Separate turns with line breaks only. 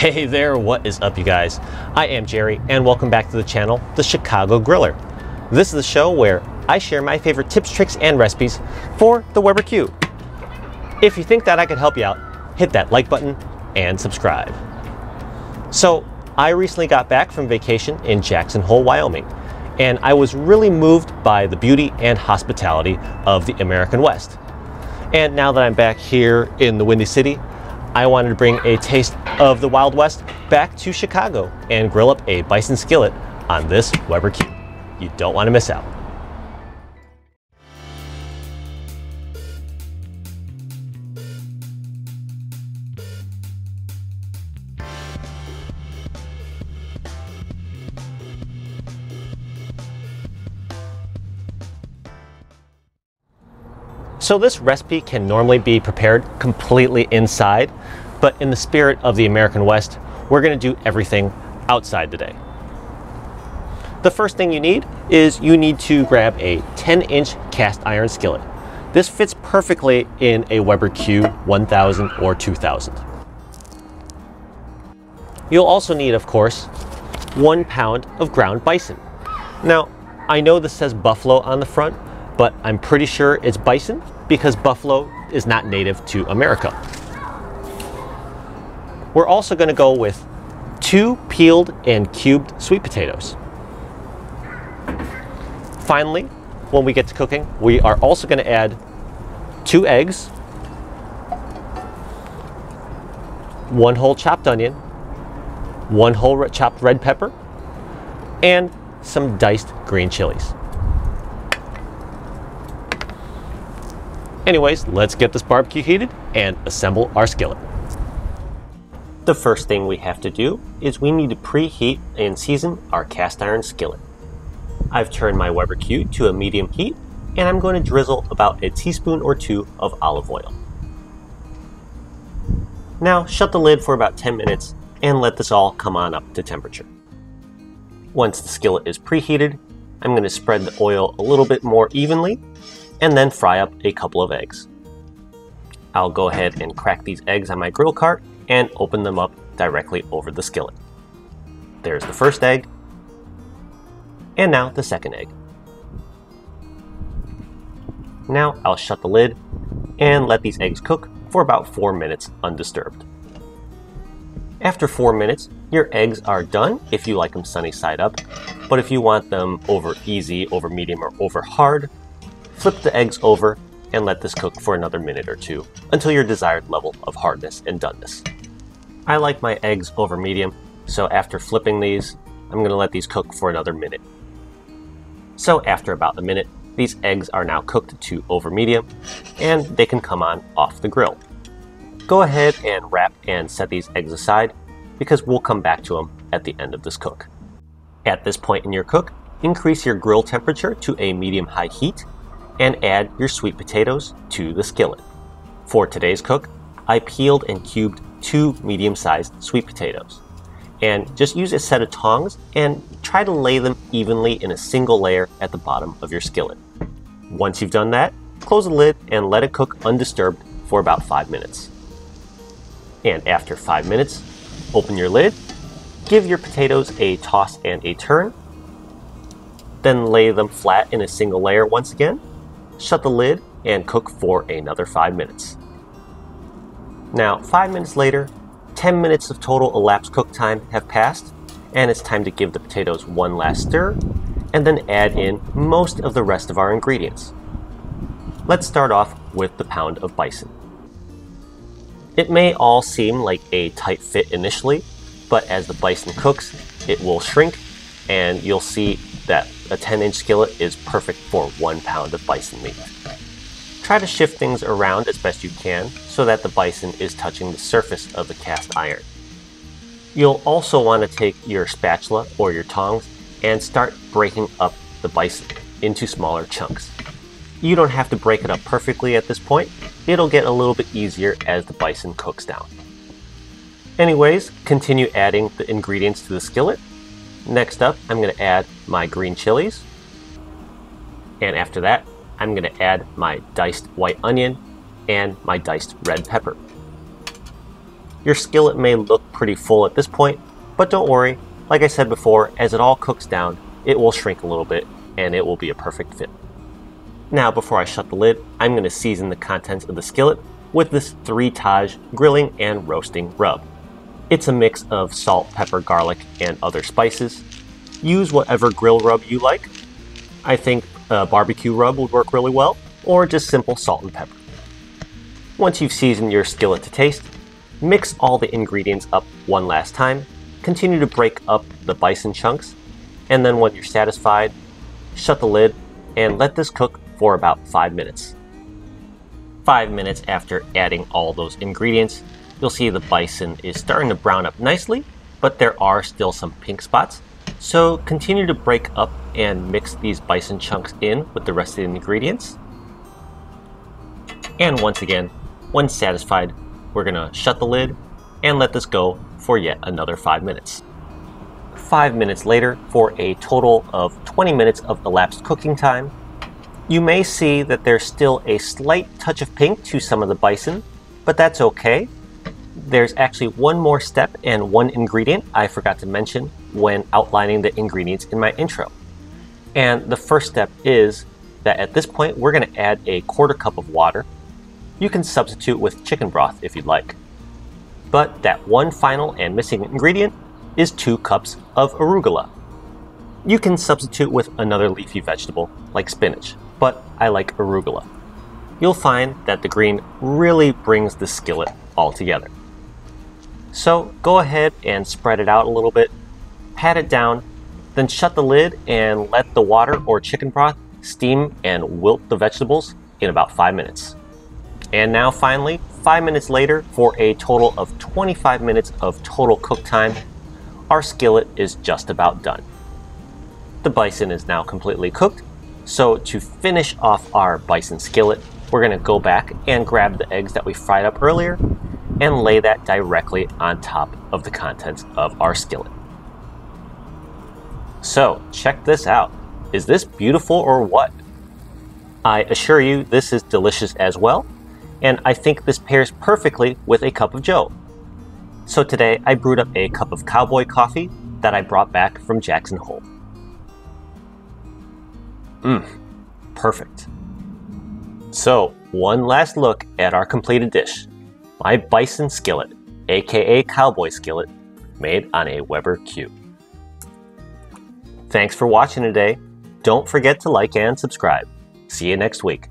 Hey there, what is up you guys? I am Jerry and welcome back to the channel, The Chicago Griller. This is the show where I share my favorite tips, tricks, and recipes for the Weber Q. If you think that I could help you out, hit that like button and subscribe. So, I recently got back from vacation in Jackson Hole, Wyoming, and I was really moved by the beauty and hospitality of the American West. And now that I'm back here in the Windy City, I wanted to bring a taste of the Wild West back to Chicago and grill up a bison skillet on this Weber Q. You don't want to miss out. So this recipe can normally be prepared completely inside, but in the spirit of the American West, we're gonna do everything outside today. The first thing you need is you need to grab a 10 inch cast iron skillet. This fits perfectly in a Weber Q 1000 or 2000. You'll also need, of course, one pound of ground bison. Now, I know this says buffalo on the front, but I'm pretty sure it's bison because buffalo is not native to America. We're also going to go with two peeled and cubed sweet potatoes. Finally, when we get to cooking, we are also going to add two eggs, one whole chopped onion, one whole chopped red pepper, and some diced green chilies. Anyways, let's get this barbecue heated and assemble our skillet. The first thing we have to do is we need to preheat and season our cast iron skillet. I've turned my Weber Q to a medium heat and I'm going to drizzle about a teaspoon or two of olive oil. Now shut the lid for about 10 minutes and let this all come on up to temperature. Once the skillet is preheated, I'm going to spread the oil a little bit more evenly and then fry up a couple of eggs. I'll go ahead and crack these eggs on my grill cart and open them up directly over the skillet. There's the first egg, and now the second egg. Now I'll shut the lid and let these eggs cook for about 4 minutes undisturbed. After 4 minutes, your eggs are done if you like them sunny side up, but if you want them over easy, over medium, or over hard, Flip the eggs over and let this cook for another minute or two until your desired level of hardness and doneness. I like my eggs over medium, so after flipping these, I'm going to let these cook for another minute. So after about a minute, these eggs are now cooked to over medium and they can come on off the grill. Go ahead and wrap and set these eggs aside because we'll come back to them at the end of this cook. At this point in your cook, increase your grill temperature to a medium high heat and add your sweet potatoes to the skillet. For today's cook, I peeled and cubed two medium sized sweet potatoes. And just use a set of tongs and try to lay them evenly in a single layer at the bottom of your skillet. Once you've done that, close the lid and let it cook undisturbed for about 5 minutes. And after 5 minutes, open your lid, give your potatoes a toss and a turn, then lay them flat in a single layer once again, shut the lid, and cook for another 5 minutes. Now, 5 minutes later, 10 minutes of total elapsed cook time have passed, and it's time to give the potatoes one last stir, and then add in most of the rest of our ingredients. Let's start off with the pound of bison. It may all seem like a tight fit initially, but as the bison cooks, it will shrink, and you'll see that a 10 inch skillet is perfect for one pound of bison meat. Try to shift things around as best you can so that the bison is touching the surface of the cast iron. You'll also want to take your spatula or your tongs and start breaking up the bison into smaller chunks. You don't have to break it up perfectly at this point, it'll get a little bit easier as the bison cooks down. Anyways, continue adding the ingredients to the skillet Next up, I'm going to add my green chilies. And after that, I'm going to add my diced white onion and my diced red pepper. Your skillet may look pretty full at this point, but don't worry, like I said before, as it all cooks down, it will shrink a little bit and it will be a perfect fit. Now, before I shut the lid, I'm going to season the contents of the skillet with this 3 Taj grilling and roasting rub. It's a mix of salt, pepper, garlic, and other spices. Use whatever grill rub you like. I think a barbecue rub would work really well, or just simple salt and pepper. Once you've seasoned your skillet to taste, mix all the ingredients up one last time. Continue to break up the bison chunks, and then when you're satisfied, shut the lid and let this cook for about 5 minutes. 5 minutes after adding all those ingredients, you'll see the bison is starting to brown up nicely, but there are still some pink spots. So continue to break up and mix these bison chunks in with the rest of the ingredients. And once again, when satisfied, we're gonna shut the lid and let this go for yet another 5 minutes. 5 minutes later, for a total of 20 minutes of elapsed cooking time, you may see that there's still a slight touch of pink to some of the bison, but that's okay there's actually one more step and one ingredient I forgot to mention when outlining the ingredients in my intro. And the first step is that at this point we're going to add a quarter cup of water. You can substitute with chicken broth if you'd like. But that one final and missing ingredient is two cups of arugula. You can substitute with another leafy vegetable like spinach, but I like arugula. You'll find that the green really brings the skillet all together. So go ahead and spread it out a little bit, pat it down, then shut the lid and let the water or chicken broth steam and wilt the vegetables in about 5 minutes. And now finally, 5 minutes later, for a total of 25 minutes of total cook time, our skillet is just about done. The bison is now completely cooked, so to finish off our bison skillet, we're going to go back and grab the eggs that we fried up earlier and lay that directly on top of the contents of our skillet. So, check this out. Is this beautiful or what? I assure you, this is delicious as well, and I think this pairs perfectly with a cup of joe. So today I brewed up a cup of cowboy coffee that I brought back from Jackson Hole. Mmm, perfect. So, one last look at our completed dish my bison skillet, aka cowboy skillet, made on a Weber Q. Thanks for watching today. Don't forget to like and subscribe. See you next week.